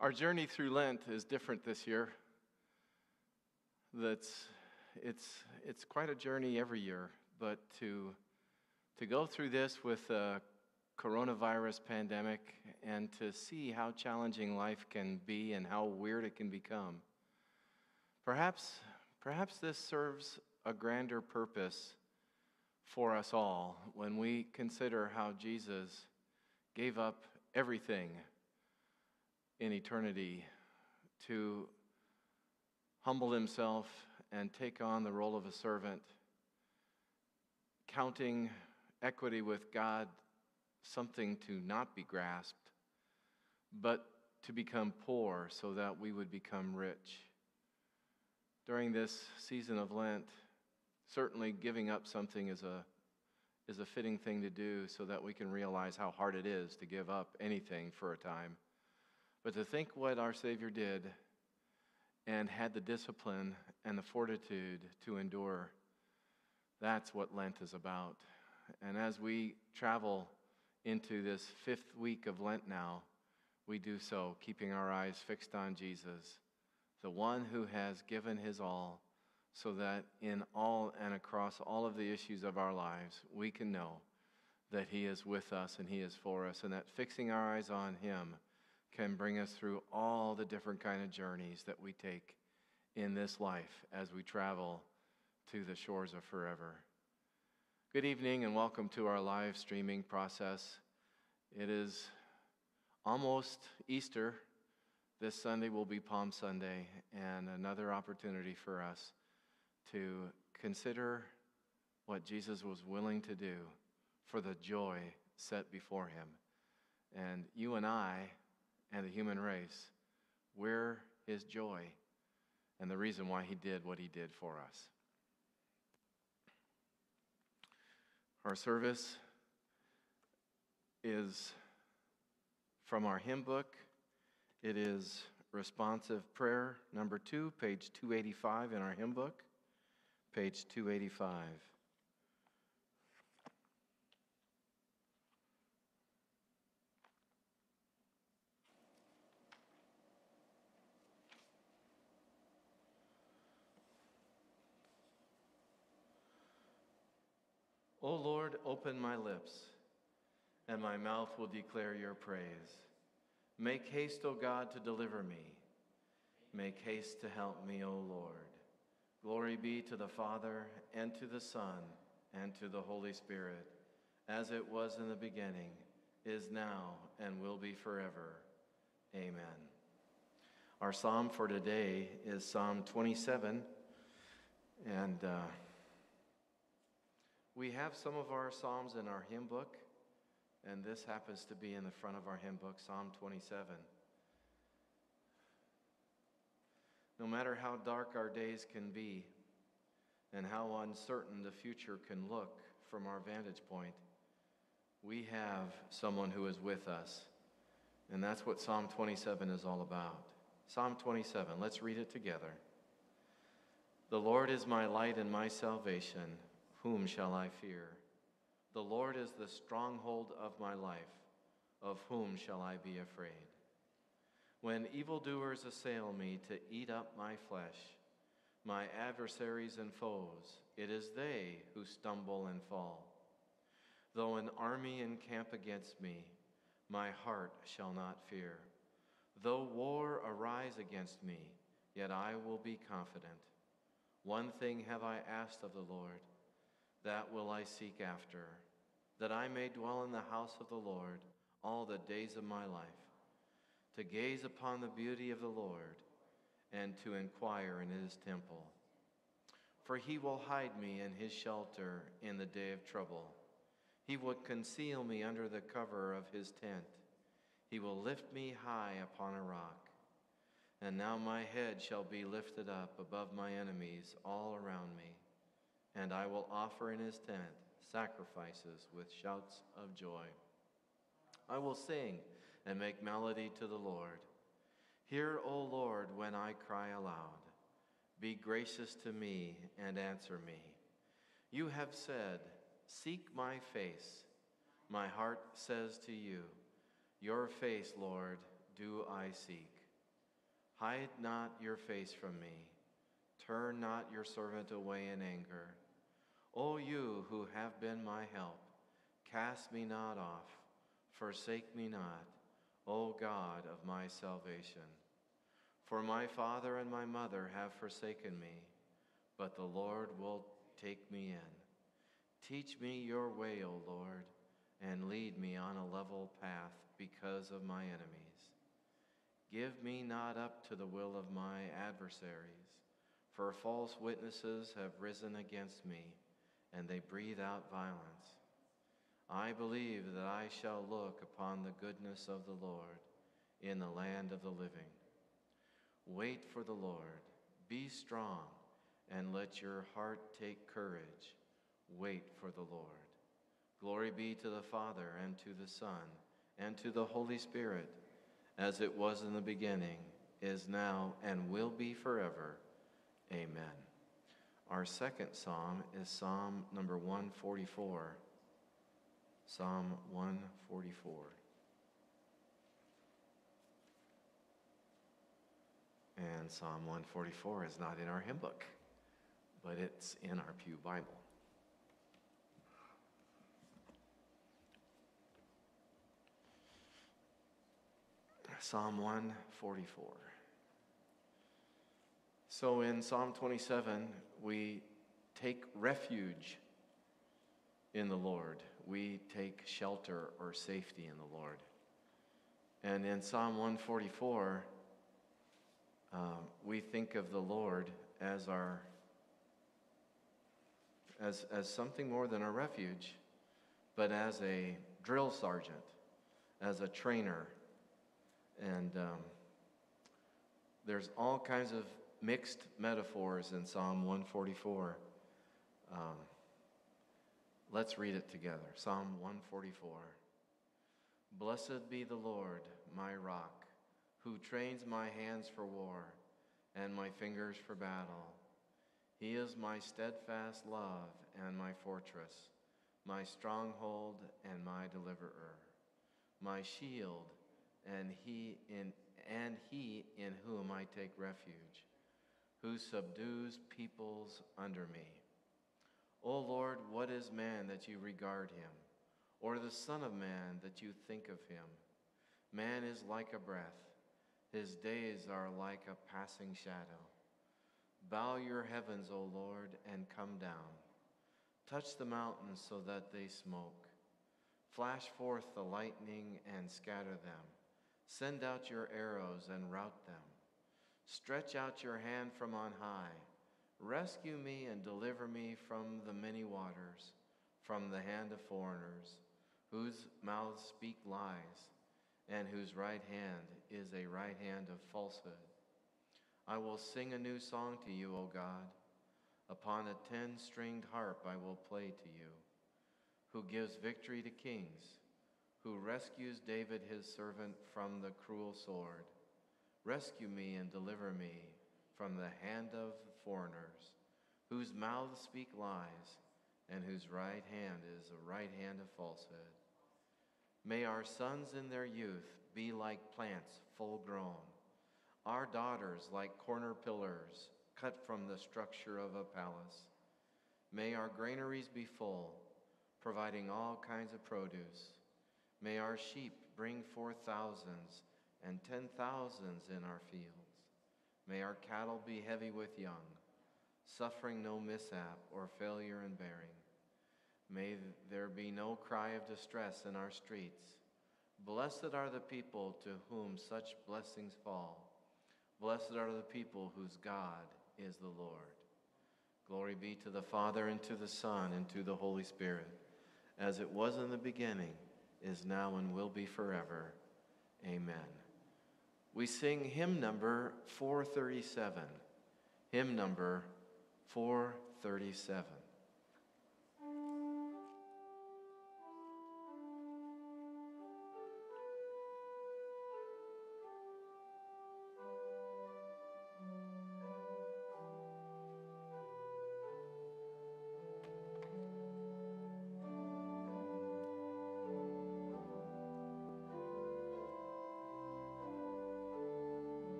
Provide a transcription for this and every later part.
Our journey through Lent is different this year. That's, it's, it's quite a journey every year, but to, to go through this with a coronavirus pandemic and to see how challenging life can be and how weird it can become, perhaps, perhaps this serves a grander purpose for us all when we consider how Jesus gave up everything in eternity to humble himself and take on the role of a servant, counting equity with God something to not be grasped, but to become poor so that we would become rich. During this season of Lent, certainly giving up something is a, is a fitting thing to do so that we can realize how hard it is to give up anything for a time. But to think what our Savior did and had the discipline and the fortitude to endure, that's what Lent is about. And as we travel into this fifth week of Lent now, we do so keeping our eyes fixed on Jesus, the one who has given his all, so that in all and across all of the issues of our lives, we can know that he is with us and he is for us, and that fixing our eyes on him can bring us through all the different kind of journeys that we take in this life as we travel to the shores of forever. Good evening and welcome to our live streaming process. It is almost Easter. This Sunday will be Palm Sunday, and another opportunity for us to consider what Jesus was willing to do for the joy set before him. And you and I and the human race. We're his joy and the reason why he did what he did for us. Our service is from our hymn book. It is responsive prayer number two, page 285 in our hymn book, page 285. O Lord, open my lips, and my mouth will declare your praise. Make haste, O God, to deliver me. Make haste to help me, O Lord. Glory be to the Father, and to the Son, and to the Holy Spirit, as it was in the beginning, is now, and will be forever. Amen. Our psalm for today is Psalm 27, And uh, we have some of our Psalms in our hymn book, and this happens to be in the front of our hymn book, Psalm 27. No matter how dark our days can be and how uncertain the future can look from our vantage point, we have someone who is with us. And that's what Psalm 27 is all about. Psalm 27, let's read it together. The Lord is my light and my salvation. Whom shall I fear? The Lord is the stronghold of my life. Of whom shall I be afraid? When evildoers assail me to eat up my flesh, my adversaries and foes, it is they who stumble and fall. Though an army encamp against me, my heart shall not fear. Though war arise against me, yet I will be confident. One thing have I asked of the Lord, that will I seek after, that I may dwell in the house of the Lord all the days of my life, to gaze upon the beauty of the Lord and to inquire in his temple. For he will hide me in his shelter in the day of trouble. He will conceal me under the cover of his tent. He will lift me high upon a rock. And now my head shall be lifted up above my enemies all around me. And I will offer in his tent sacrifices with shouts of joy. I will sing and make melody to the Lord. Hear, O Lord, when I cry aloud. Be gracious to me and answer me. You have said, Seek my face. My heart says to you, Your face, Lord, do I seek. Hide not your face from me. Turn not your servant away in anger. O you who have been my help, cast me not off, forsake me not, O God of my salvation. For my father and my mother have forsaken me, but the Lord will take me in. Teach me your way, O Lord, and lead me on a level path because of my enemies. Give me not up to the will of my adversaries, for false witnesses have risen against me, and they breathe out violence. I believe that I shall look upon the goodness of the Lord in the land of the living. Wait for the Lord, be strong, and let your heart take courage. Wait for the Lord. Glory be to the Father, and to the Son, and to the Holy Spirit as it was in the beginning, is now, and will be forever. Amen. Our second psalm is Psalm number 144. Psalm 144. And Psalm 144 is not in our hymn book, but it's in our Pew Bible. Psalm 144. So in Psalm 27, we take refuge in the Lord. We take shelter or safety in the Lord. And in Psalm 144, uh, we think of the Lord as our as, as something more than a refuge, but as a drill sergeant, as a trainer, and um, there's all kinds of mixed metaphors in Psalm 144. Um, let's read it together. Psalm 144. Blessed be the Lord, my rock, who trains my hands for war and my fingers for battle. He is my steadfast love and my fortress, my stronghold and my deliverer, my shield and he in and he in whom I take refuge, who subdues peoples under me. O Lord, what is man that you regard him, or the Son of Man that you think of him? Man is like a breath, his days are like a passing shadow. Bow your heavens, O Lord, and come down. Touch the mountains so that they smoke. Flash forth the lightning and scatter them. Send out your arrows and rout them. Stretch out your hand from on high. Rescue me and deliver me from the many waters, from the hand of foreigners, whose mouths speak lies, and whose right hand is a right hand of falsehood. I will sing a new song to you, O God. Upon a ten stringed harp I will play to you, who gives victory to kings, who rescues David his servant from the cruel sword. Rescue me and deliver me from the hand of foreigners, whose mouths speak lies, and whose right hand is a right hand of falsehood. May our sons in their youth be like plants full grown, our daughters like corner pillars cut from the structure of a palace. May our granaries be full, providing all kinds of produce. May our sheep bring forth thousands and ten thousands in our fields. May our cattle be heavy with young, suffering no mishap or failure in bearing. May there be no cry of distress in our streets. Blessed are the people to whom such blessings fall. Blessed are the people whose God is the Lord. Glory be to the Father, and to the Son, and to the Holy Spirit, as it was in the beginning, is now, and will be forever. Amen. We sing hymn number 437. Hymn number 437.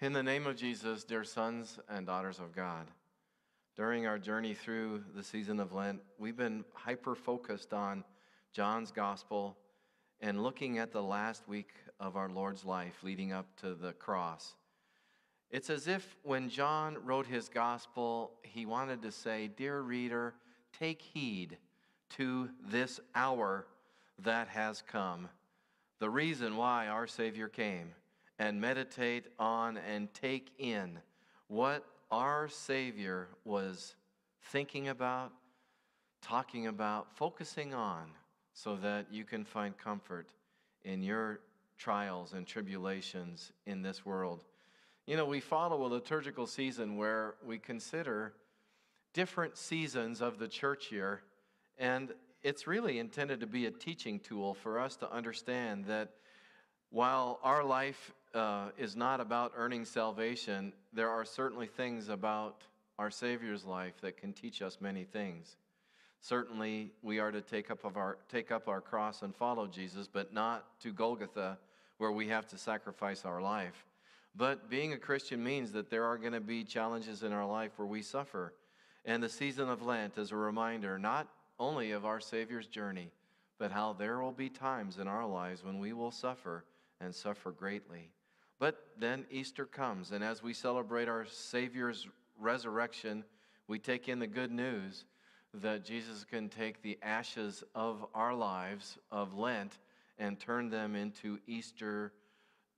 In the name of Jesus, dear sons and daughters of God, during our journey through the season of Lent, we've been hyper focused on John's gospel and looking at the last week of our Lord's life leading up to the cross. It's as if when John wrote his gospel, he wanted to say, Dear reader, take heed to this hour that has come, the reason why our Savior came, and meditate on and take in what our Savior was thinking about, talking about, focusing on, so that you can find comfort in your trials and tribulations in this world. You know, we follow a liturgical season where we consider different seasons of the church year, and it's really intended to be a teaching tool for us to understand that while our life uh, is not about earning salvation, there are certainly things about our Savior's life that can teach us many things. Certainly, we are to take up, of our, take up our cross and follow Jesus, but not to Golgotha, where we have to sacrifice our life. But being a Christian means that there are going to be challenges in our life where we suffer. And the season of Lent is a reminder not only of our Savior's journey, but how there will be times in our lives when we will suffer and suffer greatly. But then Easter comes, and as we celebrate our Savior's resurrection, we take in the good news that Jesus can take the ashes of our lives of Lent and turn them into Easter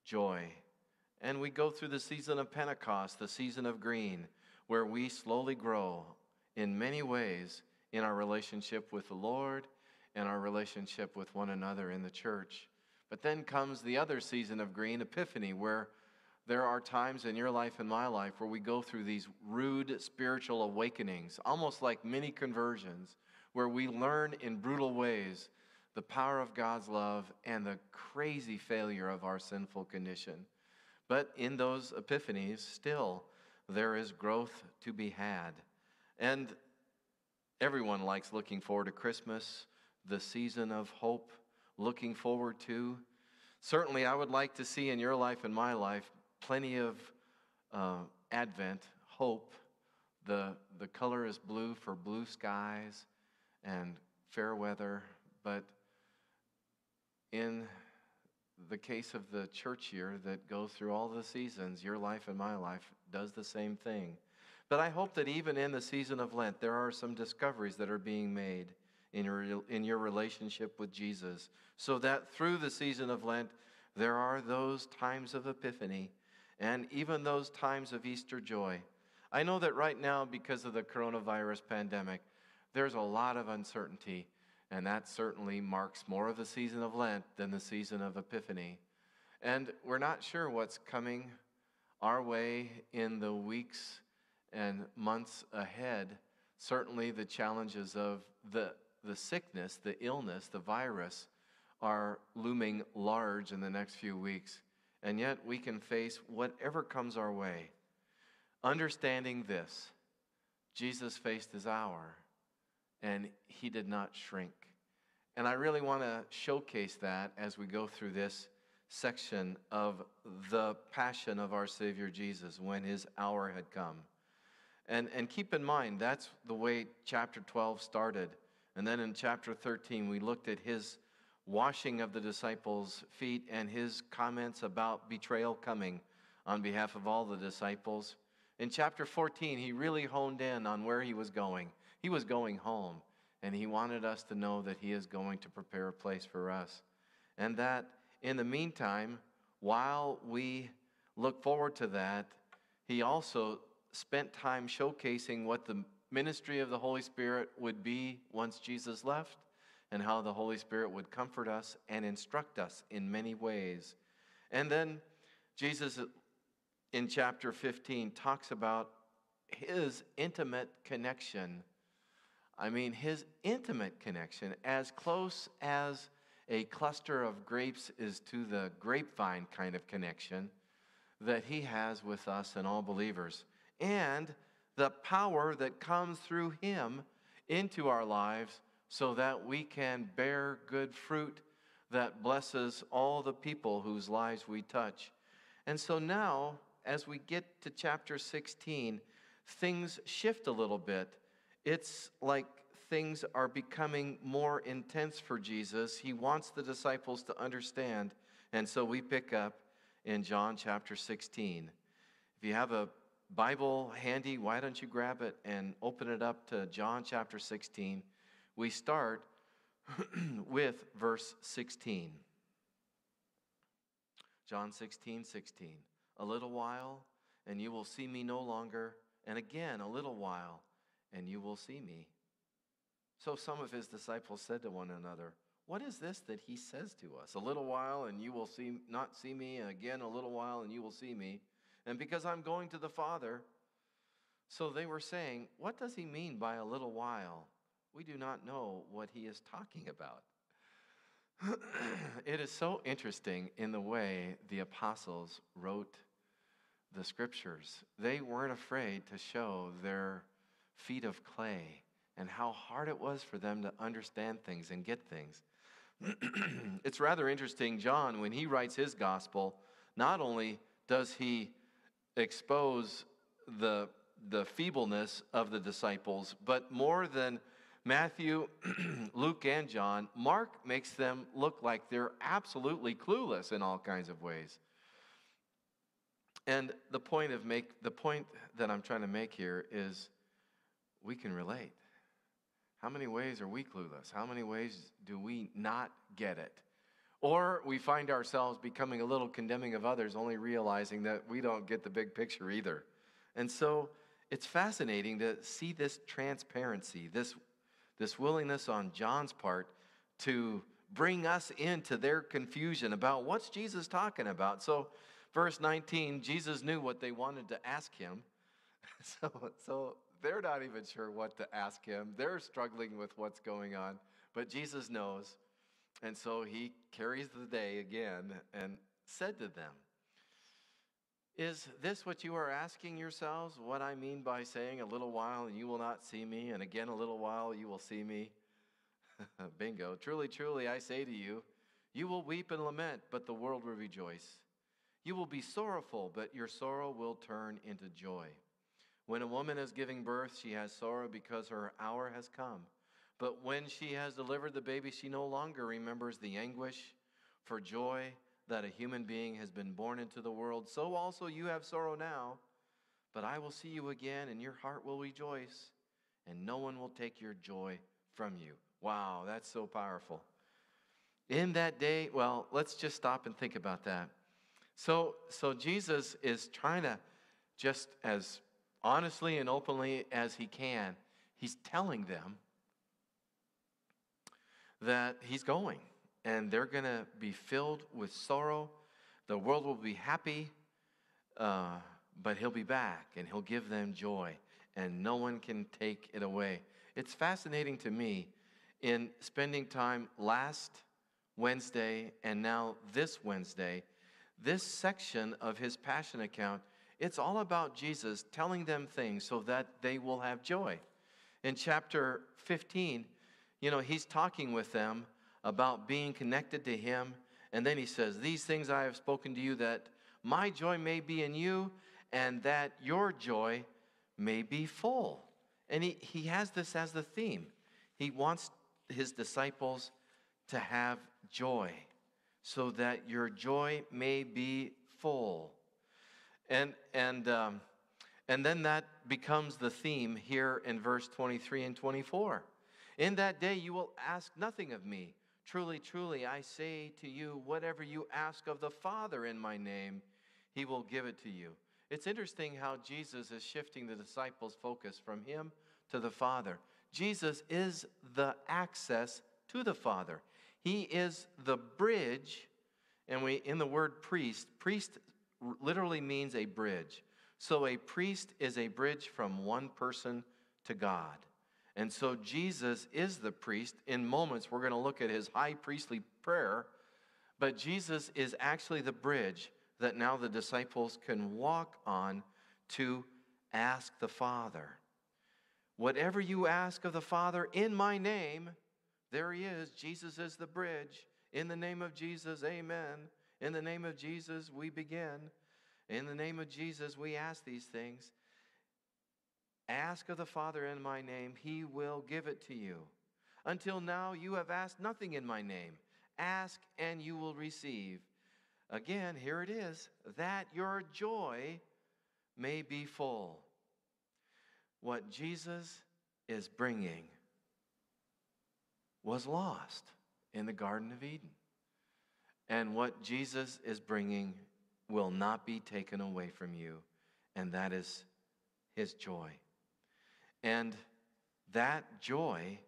joy. And we go through the season of Pentecost, the season of green, where we slowly grow in many ways in our relationship with the Lord and our relationship with one another in the church. But then comes the other season of green, Epiphany, where there are times in your life and my life where we go through these rude spiritual awakenings, almost like mini conversions, where we learn in brutal ways the power of God's love and the crazy failure of our sinful condition. But in those epiphanies, still, there is growth to be had. And everyone likes looking forward to Christmas, the season of hope, looking forward to. Certainly, I would like to see in your life and my life plenty of uh, Advent, hope. The, the color is blue for blue skies and fair weather, but in the case of the church year that goes through all the seasons, your life and my life does the same thing. But I hope that even in the season of Lent, there are some discoveries that are being made in your, in your relationship with Jesus, so that through the season of Lent, there are those times of epiphany and even those times of Easter joy. I know that right now, because of the coronavirus pandemic, there's a lot of uncertainty, and that certainly marks more of the season of Lent than the season of Epiphany. And we're not sure what's coming our way in the weeks and months ahead. Certainly, the challenges of the, the sickness, the illness, the virus are looming large in the next few weeks and yet we can face whatever comes our way. Understanding this, Jesus faced his hour and he did not shrink. And I really want to showcase that as we go through this section of the passion of our Savior Jesus when his hour had come. And, and keep in mind, that's the way chapter 12 started. And then in chapter 13, we looked at his washing of the disciples' feet and his comments about betrayal coming on behalf of all the disciples. In chapter 14, he really honed in on where he was going. He was going home, and he wanted us to know that he is going to prepare a place for us. And that in the meantime, while we look forward to that, he also spent time showcasing what the ministry of the Holy Spirit would be once Jesus left and how the Holy Spirit would comfort us and instruct us in many ways. And then Jesus in chapter 15 talks about his intimate connection. I mean, his intimate connection, as close as a cluster of grapes is to the grapevine kind of connection that he has with us and all believers, and the power that comes through him into our lives so that we can bear good fruit that blesses all the people whose lives we touch. And so now as we get to chapter 16, things shift a little bit. It's like things are becoming more intense for Jesus. He wants the disciples to understand. And so we pick up in John chapter 16. If you have a Bible handy, why don't you grab it and open it up to John chapter 16? We start with verse 16. John 16, 16. A little while, and you will see me no longer, and again a little while, and you will see me. So some of his disciples said to one another, What is this that he says to us? A little while, and you will see, not see me, and again a little while, and you will see me. And because I'm going to the Father. So they were saying, What does he mean by a little while? We do not know what he is talking about. it is so interesting in the way the apostles wrote the scriptures. They weren't afraid to show their feet of clay and how hard it was for them to understand things and get things. it's rather interesting, John, when he writes his gospel, not only does he expose the, the feebleness of the disciples, but more than Matthew, Luke, and John, Mark makes them look like they're absolutely clueless in all kinds of ways. And the point of make the point that I'm trying to make here is we can relate. How many ways are we clueless? How many ways do we not get it? Or we find ourselves becoming a little condemning of others, only realizing that we don't get the big picture either. And so it's fascinating to see this transparency, this, this willingness on John's part to bring us into their confusion about what's Jesus talking about. So, verse 19, Jesus knew what they wanted to ask him. So, so they're not even sure what to ask him. They're struggling with what's going on, but Jesus knows. And so he carries the day again and said to them, Is this what you are asking yourselves? What I mean by saying, A little while and you will not see me, and again a little while you will see me? Bingo. Truly, truly, I say to you, you will weep and lament, but the world will rejoice. You will be sorrowful, but your sorrow will turn into joy. When a woman is giving birth, she has sorrow because her hour has come. But when she has delivered the baby, she no longer remembers the anguish for joy that a human being has been born into the world. So also you have sorrow now, but I will see you again, and your heart will rejoice, and no one will take your joy from you. Wow, that's so powerful. In that day, well, let's just stop and think about that. So, so Jesus is trying to just as honestly and openly as he can, he's telling them that he's going and they're going to be filled with sorrow. The world will be happy, uh, but he'll be back and he'll give them joy, and no one can take it away. It's fascinating to me in spending time last Wednesday and now this Wednesday, this section of his passion account it's all about Jesus telling them things so that they will have joy. In chapter 15, you know, he's talking with them about being connected to him. And then he says, These things I have spoken to you that my joy may be in you and that your joy may be full. And he, he has this as the theme. He wants his disciples to have joy so that your joy may be full. And, and, um, and then that becomes the theme here in verse 23 and 24. In that day you will ask nothing of me. Truly, truly, I say to you, whatever you ask of the Father in my name, he will give it to you. It's interesting how Jesus is shifting the disciples' focus from him to the Father. Jesus is the access to the Father. He is the bridge, and we in the word priest, priest literally means a bridge. So a priest is a bridge from one person to God. And so Jesus is the priest. In moments, we're going to look at his high priestly prayer, but Jesus is actually the bridge that now the disciples can walk on to ask the Father. Whatever you ask of the Father in my name, there he is. Jesus is the bridge. In the name of Jesus, amen. In the name of Jesus, we begin. In the name of Jesus, we ask these things. Ask of the Father in my name, he will give it to you. Until now, you have asked nothing in my name. Ask and you will receive. Again, here it is that your joy may be full. What Jesus is bringing was lost in the Garden of Eden. And what Jesus is bringing will not be taken away from you, and that is his joy. And that joy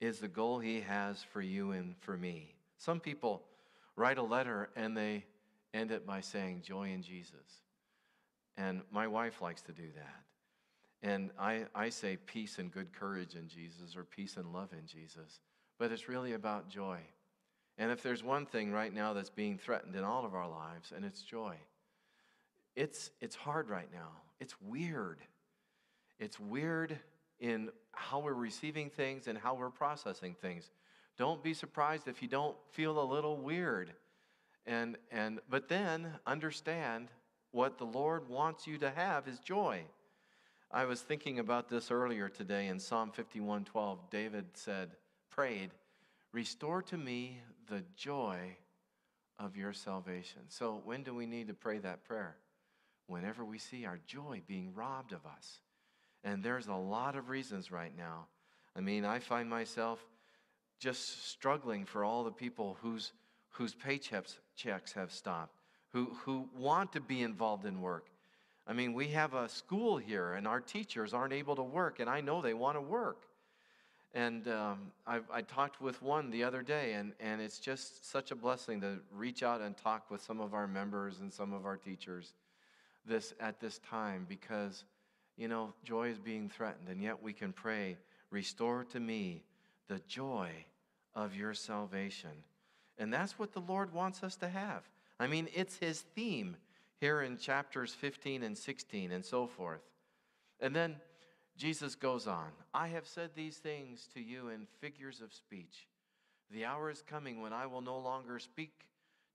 is the goal he has for you and for me. Some people write a letter and they end it by saying, Joy in Jesus. And my wife likes to do that. And I, I say peace and good courage in Jesus or peace and love in Jesus. But it's really about joy. And if there's one thing right now that's being threatened in all of our lives, and it's joy, it's, it's hard right now. It's weird. It's weird in how we're receiving things and how we're processing things. Don't be surprised if you don't feel a little weird. And, and, but then understand what the Lord wants you to have is joy. I was thinking about this earlier today in Psalm 51:12. David said, prayed, "Restore to me the joy of your salvation." So when do we need to pray that prayer? Whenever we see our joy being robbed of us. And there's a lot of reasons right now. I mean, I find myself just struggling for all the people whose, whose paychecks checks have stopped, who, who want to be involved in work. I mean, we have a school here, and our teachers aren't able to work, and I know they want to work. And um, I, I talked with one the other day, and, and it's just such a blessing to reach out and talk with some of our members and some of our teachers this at this time because you know, joy is being threatened, and yet we can pray, Restore to me the joy of your salvation. And that's what the Lord wants us to have. I mean, it's his theme here in chapters 15 and 16 and so forth. And then Jesus goes on I have said these things to you in figures of speech. The hour is coming when I will no longer speak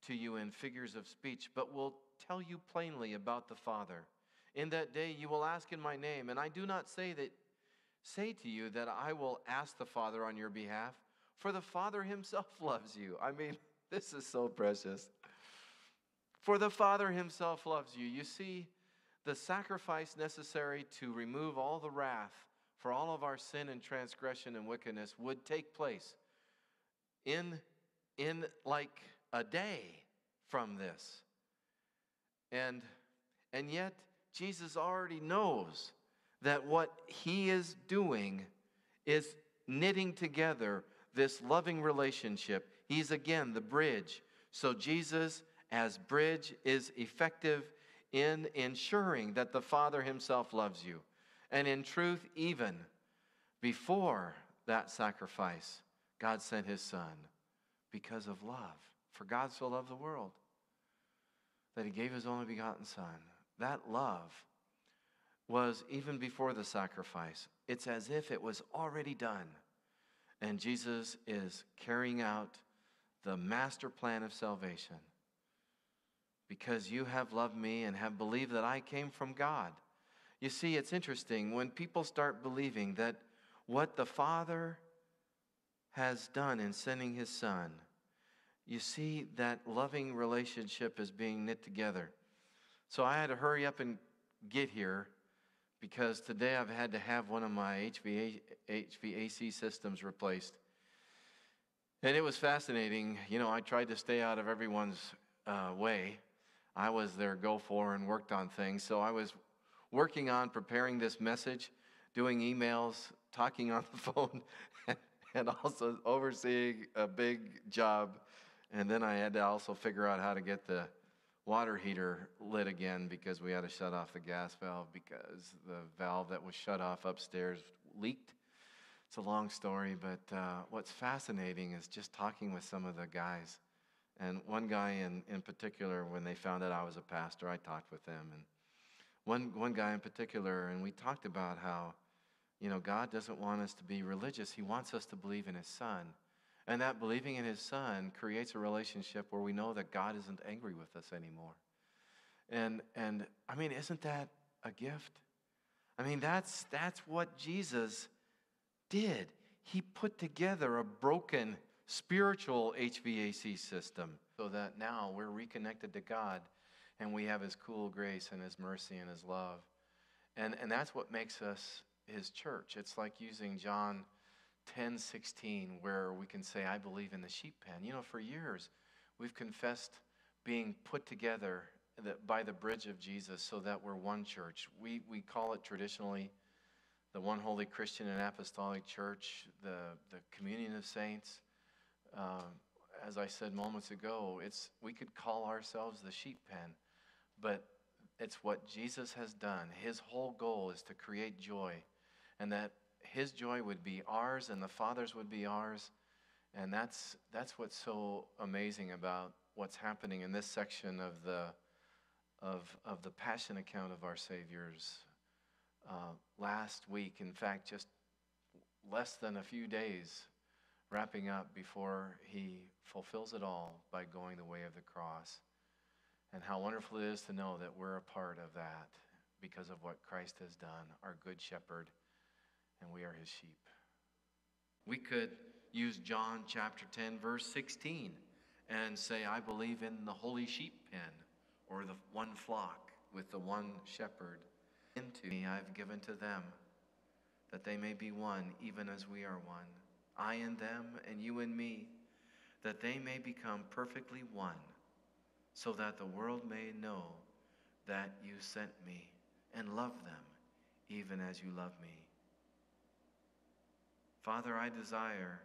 to you in figures of speech, but will tell you plainly about the Father. In that day you will ask in my name, and I do not say that say to you that I will ask the Father on your behalf, for the Father himself loves you. I mean, this is so precious. For the Father himself loves you. You see, the sacrifice necessary to remove all the wrath for all of our sin and transgression and wickedness would take place in, in like a day from this. And, and yet, Jesus already knows that what he is doing is knitting together this loving relationship. He's again the bridge. So, Jesus, as bridge, is effective in ensuring that the Father himself loves you. And in truth, even before that sacrifice, God sent his Son because of love. For God so loved the world that he gave his only begotten Son that love was even before the sacrifice. It's as if it was already done. And Jesus is carrying out the master plan of salvation. Because you have loved me and have believed that I came from God. You see, it's interesting when people start believing that what the Father has done in sending his Son, you see that loving relationship is being knit together. So I had to hurry up and get here because today I've had to have one of my HVAC systems replaced. And it was fascinating. You know, I tried to stay out of everyone's uh, way. I was their go for and worked on things. So I was working on preparing this message, doing emails, talking on the phone, and also overseeing a big job. And then I had to also figure out how to get the water heater lit again because we had to shut off the gas valve because the valve that was shut off upstairs leaked. It's a long story, but uh, what's fascinating is just talking with some of the guys. And one guy in, in particular, when they found out I was a pastor, I talked with them. And one, one guy in particular, and we talked about how, you know, God doesn't want us to be religious. He wants us to believe in His Son. And that believing in his son creates a relationship where we know that God isn't angry with us anymore. And, and I mean, isn't that a gift? I mean, that's, that's what Jesus did. He put together a broken spiritual HVAC system so that now we're reconnected to God and we have His cool grace and His mercy and His love. And, and that's what makes us His church. It's like using John 10 16, where we can say, I believe in the sheep pen. You know, for years, we've confessed being put together by the bridge of Jesus so that we're one church. We, we call it traditionally the one holy Christian and apostolic church, the, the communion of saints. Uh, as I said moments ago, it's, we could call ourselves the sheep pen, but it's what Jesus has done. His whole goal is to create joy, and that his joy would be ours and the Father's would be ours. And that's, that's what's so amazing about what's happening in this section of the, of, of the passion account of our Savior's uh, last week. In fact, just less than a few days wrapping up before he fulfills it all by going the way of the cross. And how wonderful it is to know that we're a part of that because of what Christ has done, our good shepherd, and we are his sheep. We could use John chapter 10, verse 16, and say, I believe in the holy sheep pen, or the one flock with the one shepherd. Into me I've given to them, that they may be one, even as we are one. I and them, and you and me, that they may become perfectly one, so that the world may know that you sent me and love them, even as you love me. Father, I desire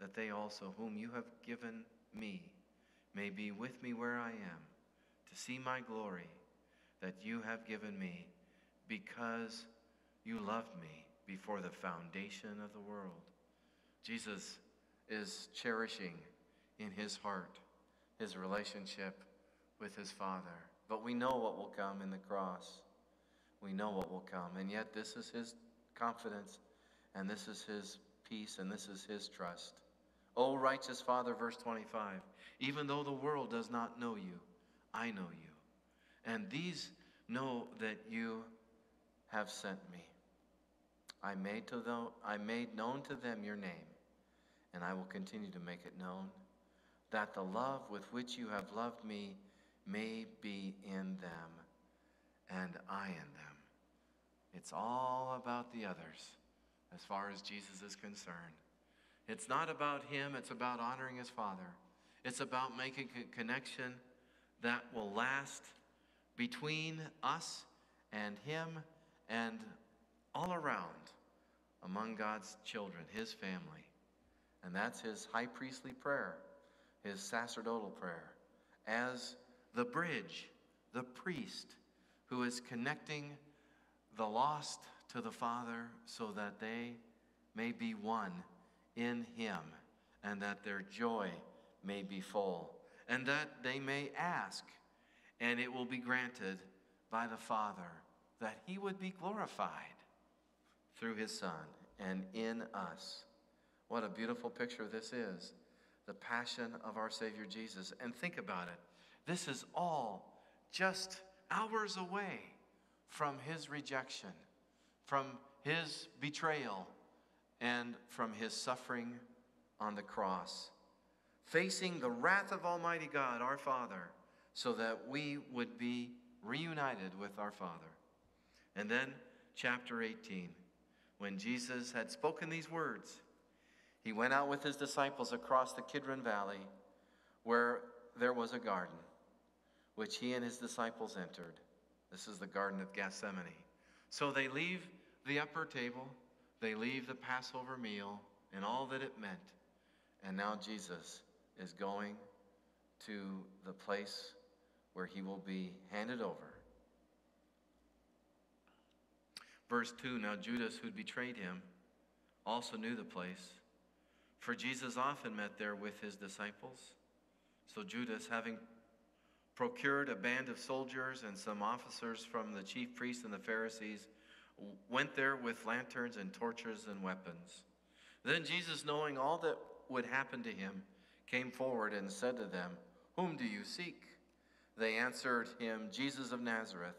that they also, whom you have given me, may be with me where I am, to see my glory that you have given me, because you loved me before the foundation of the world. Jesus is cherishing in his heart his relationship with his Father. But we know what will come in the cross. We know what will come. And yet, this is his confidence, and this is his peace, and this is his trust. O righteous Father, verse 25, even though the world does not know you, I know you. And these know that you have sent me. I made, to them, I made known to them your name and I will continue to make it known, that the love with which you have loved me may be in them and I in them. It's all about the others as far as Jesus is concerned. It's not about him, it's about honoring his Father. It's about making a connection that will last between us and him and all around among God's children, his family. And that's his high priestly prayer, his sacerdotal prayer, as the bridge, the priest who is connecting the lost to the Father so that they may be one in him and that their joy may be full and that they may ask and it will be granted by the Father that he would be glorified through his Son and in us. What a beautiful picture this is the passion of our Savior Jesus. And think about it this is all just hours away from his rejection, from his betrayal, and from his suffering on the cross. Facing the wrath of Almighty God, our Father, so that we would be reunited with our Father. And then, chapter 18, when Jesus had spoken these words, he went out with his disciples across the Kidron Valley, where there was a garden, which he and his disciples entered. This is the Garden of Gethsemane. So they leave the upper table, they leave the Passover meal and all that it meant. And now Jesus is going to the place where he will be handed over. Verse 2 Now Judas, who betrayed him, also knew the place for Jesus often met there with his disciples. So Judas, having procured a band of soldiers and some officers from the chief priests and the Pharisees, went there with lanterns and torches and weapons. Then Jesus, knowing all that would happen to him, came forward and said to them, Whom do you seek? They answered him, Jesus of Nazareth.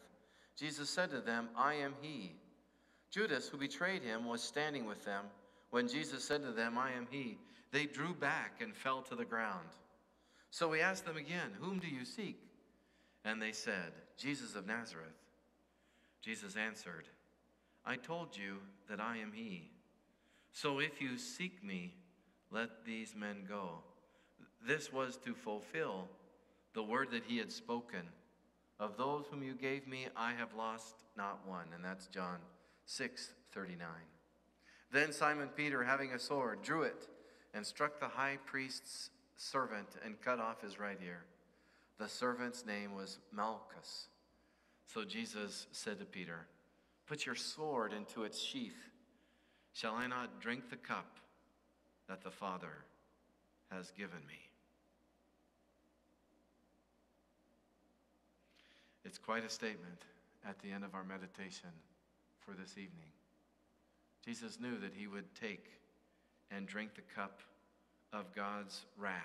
Jesus said to them, I am he. Judas, who betrayed him, was standing with them. When Jesus said to them, I am he, they drew back and fell to the ground. So he asked them again, Whom do you seek? And they said, Jesus of Nazareth. Jesus answered, I told you that I am he. So if you seek me, let these men go. This was to fulfill the word that he had spoken. Of those whom you gave me, I have lost not one. And that's John 6 39. Then Simon Peter, having a sword, drew it and struck the high priest's servant and cut off his right ear. The servant's name was Malchus. So Jesus said to Peter, Put your sword into its sheath. Shall I not drink the cup that the Father has given me? It's quite a statement at the end of our meditation for this evening. Jesus knew that he would take and drink the cup of God's wrath.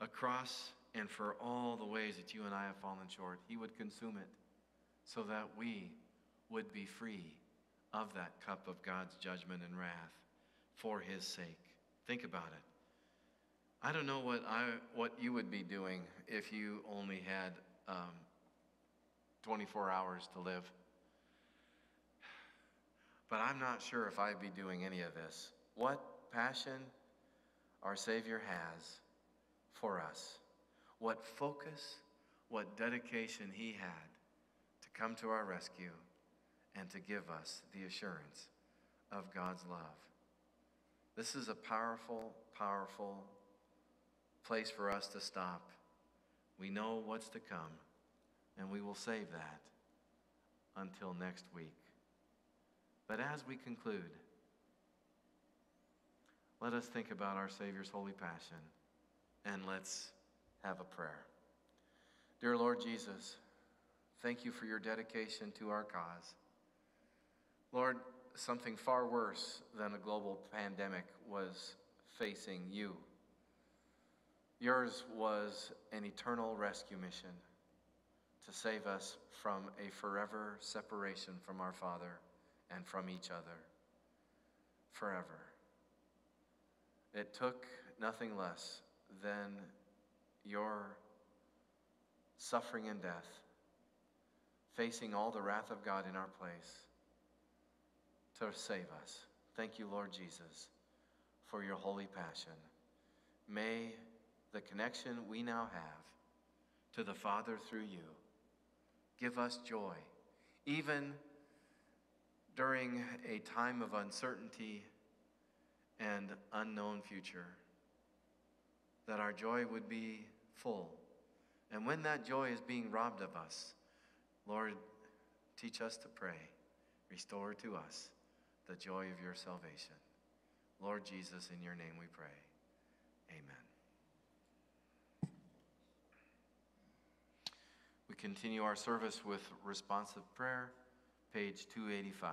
Across and for all the ways that you and I have fallen short, he would consume it so that we would be free of that cup of God's judgment and wrath for his sake. Think about it. I don't know what, I, what you would be doing if you only had um, 24 hours to live. But I'm not sure if I'd be doing any of this. What passion our Savior has for us, what focus, what dedication He had to come to our rescue and to give us the assurance of God's love. This is a powerful, powerful place for us to stop. We know what's to come and we will save that until next week. But as we conclude, let us think about our Savior's holy passion and let's have a prayer. Dear Lord Jesus, thank you for your dedication to our cause. Lord, something far worse than a global pandemic was facing you. Yours was an eternal rescue mission to save us from a forever separation from our Father and from each other. Forever. It took nothing less than your suffering and death, facing all the wrath of God in our place to save us. Thank you, Lord Jesus, for your holy passion. May the connection we now have to the Father through you give us joy, even during a time of uncertainty and unknown future, that our joy would be full. And when that joy is being robbed of us, Lord, teach us to pray. Restore to us the joy of your salvation. Lord Jesus, in your name we pray. Amen. We continue our service with responsive prayer, page 285.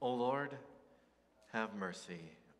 O Lord, have mercy.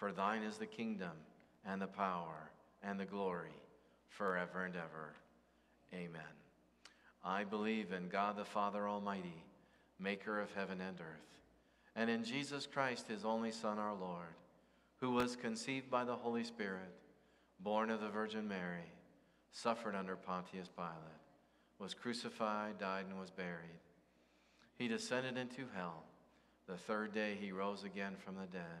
For thine is the kingdom, and the power, and the glory, forever and ever. Amen. I believe in God the Father Almighty, maker of heaven and earth, and in Jesus Christ, his only Son, our Lord, who was conceived by the Holy Spirit, born of the Virgin Mary, suffered under Pontius Pilate, was crucified, died, and was buried. He descended into hell. The third day he rose again from the dead.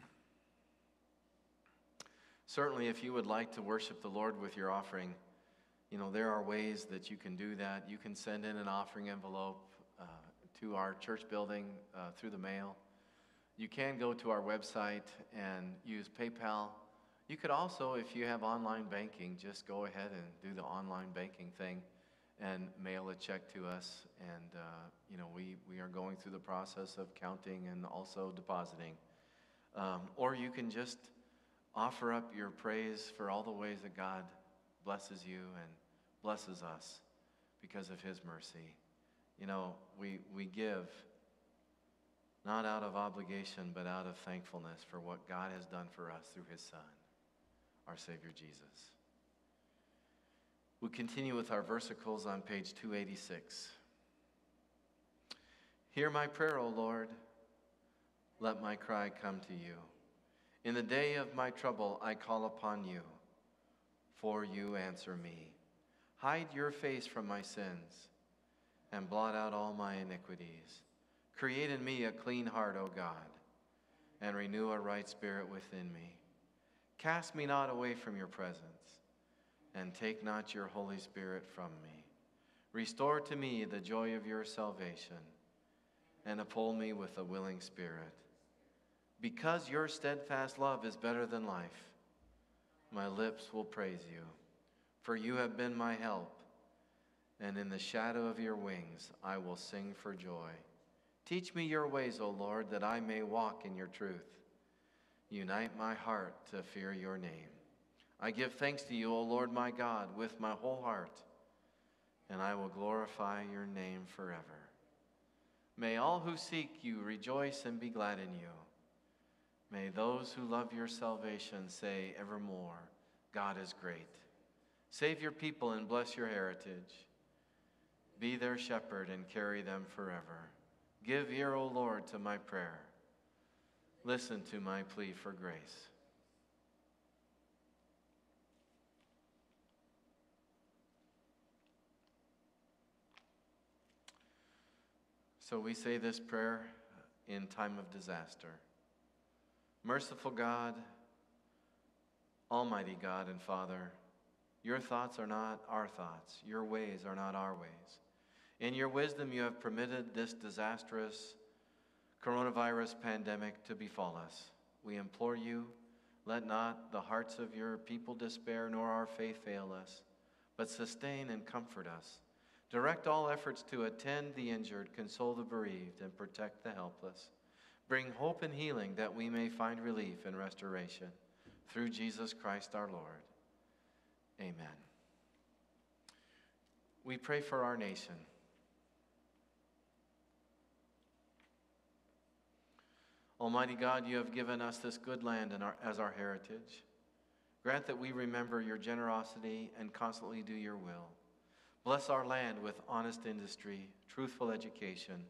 Certainly, if you would like to worship the Lord with your offering, you know, there are ways that you can do that. You can send in an offering envelope uh, to our church building uh, through the mail. You can go to our website and use PayPal. You could also, if you have online banking, just go ahead and do the online banking thing and mail a check to us. And, uh, you know, we, we are going through the process of counting and also depositing. Um, or you can just offer up your praise for all the ways that God blesses you and blesses us because of his mercy. You know, we, we give not out of obligation, but out of thankfulness for what God has done for us through his Son, our Savior Jesus. We continue with our versicles on page 286. Hear my prayer, O Lord. Let my cry come to you. In the day of my trouble, I call upon you, for you answer me. Hide your face from my sins and blot out all my iniquities. Create in me a clean heart, O God, and renew a right spirit within me. Cast me not away from your presence, and take not your Holy Spirit from me. Restore to me the joy of your salvation, and uphold me with a willing spirit. Because your steadfast love is better than life, my lips will praise you, for you have been my help, and in the shadow of your wings I will sing for joy. Teach me your ways, O Lord, that I may walk in your truth. Unite my heart to fear your name. I give thanks to you, O Lord my God, with my whole heart, and I will glorify your name forever. May all who seek you rejoice and be glad in you. May those who love your salvation say evermore, God is great. Save your people and bless your heritage. Be their shepherd and carry them forever. Give ear, O Lord, to my prayer. Listen to my plea for grace. So we say this prayer in time of disaster. Merciful God, Almighty God and Father, your thoughts are not our thoughts, your ways are not our ways. In your wisdom, you have permitted this disastrous coronavirus pandemic to befall us. We implore you, let not the hearts of your people despair, nor our faith fail us, but sustain and comfort us. Direct all efforts to attend the injured, console the bereaved, and protect the helpless. Bring hope and healing that we may find relief and restoration. Through Jesus Christ our Lord. Amen. We pray for our nation. Almighty God, you have given us this good land our, as our heritage. Grant that we remember your generosity and constantly do your will. Bless our land with honest industry, truthful education,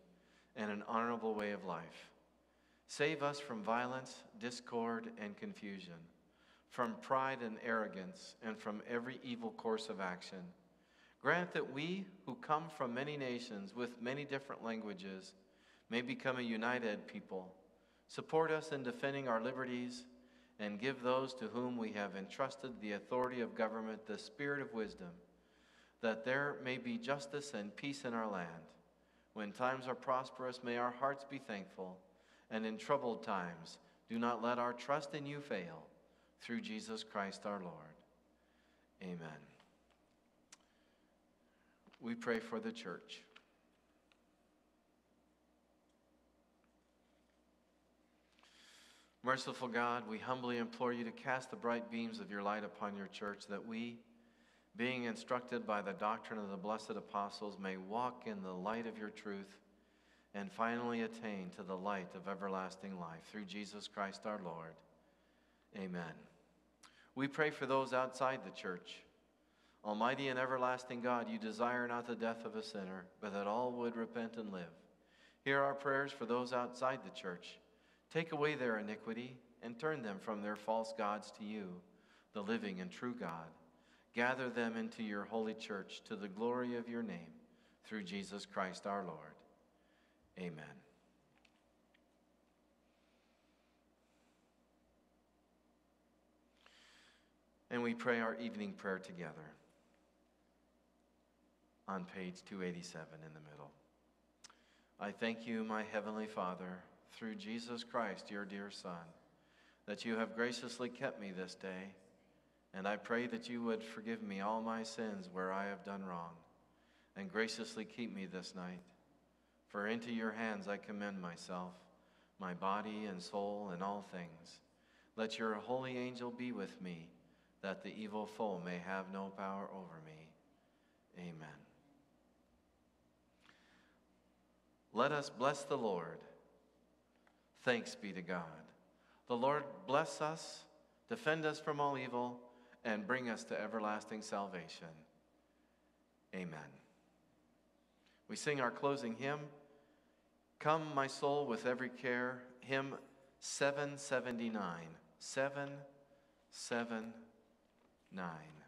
and an honorable way of life. Save us from violence, discord, and confusion, from pride and arrogance, and from every evil course of action. Grant that we, who come from many nations with many different languages, may become a united people Support us in defending our liberties and give those to whom we have entrusted the authority of government the spirit of wisdom, that there may be justice and peace in our land. When times are prosperous, may our hearts be thankful, and in troubled times, do not let our trust in you fail. Through Jesus Christ our Lord. Amen. We pray for the church. Merciful God, we humbly implore you to cast the bright beams of your light upon your church, that we, being instructed by the doctrine of the blessed apostles, may walk in the light of your truth and finally attain to the light of everlasting life through Jesus Christ our Lord. Amen. We pray for those outside the church. Almighty and everlasting God, you desire not the death of a sinner, but that all would repent and live. Hear our prayers for those outside the church Take away their iniquity and turn them from their false gods to you, the living and true God. Gather them into your holy church to the glory of your name, through Jesus Christ our Lord. Amen. And we pray our evening prayer together on page 287 in the middle. I thank you, my heavenly Father, through Jesus Christ, your dear Son, that you have graciously kept me this day, and I pray that you would forgive me all my sins where I have done wrong, and graciously keep me this night. For into your hands I commend myself, my body and soul, and all things. Let your holy angel be with me that the evil foe may have no power over me. Amen. Let us bless the Lord. Thanks be to God. The Lord bless us, defend us from all evil, and bring us to everlasting salvation. Amen. We sing our closing hymn, Come, my soul, with every care, hymn 779. 779. 9.